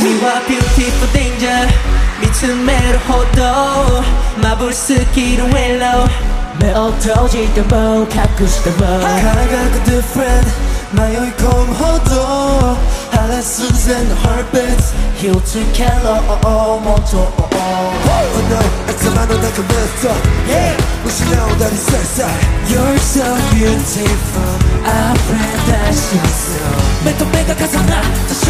are beautiful danger 미친 매로 호도 마블 스키로 웰로 매 엎터질 때뭐 갖고 싶다 뭐 가가고 different 마요이 콤호도 할래 순간 heartbeats hilton 캘러 모토 Oh no, it's a man on the messed up Yeah, we should know that it's sex You're so beautiful 아프다시소 매도 매각하잖아 저 순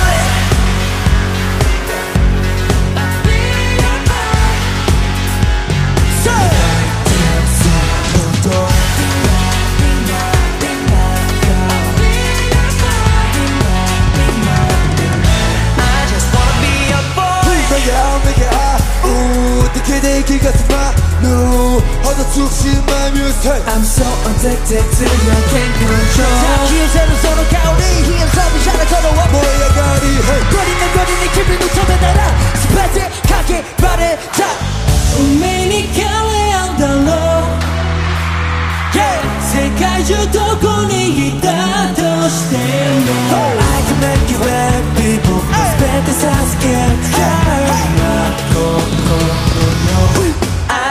되기 같아 No 어느 툭신 my music I'm so addicted to your can't control. 기회새로 서로 가오리 희연 섬이 잘 걸어와 뭐야 가리 hey 거리는 거리는 기분이 처음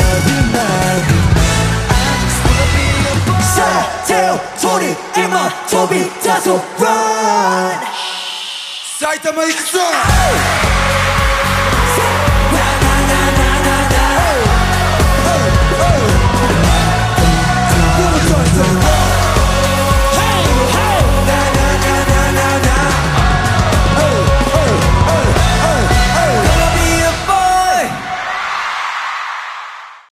Saitama does a Run. Saitama my strong.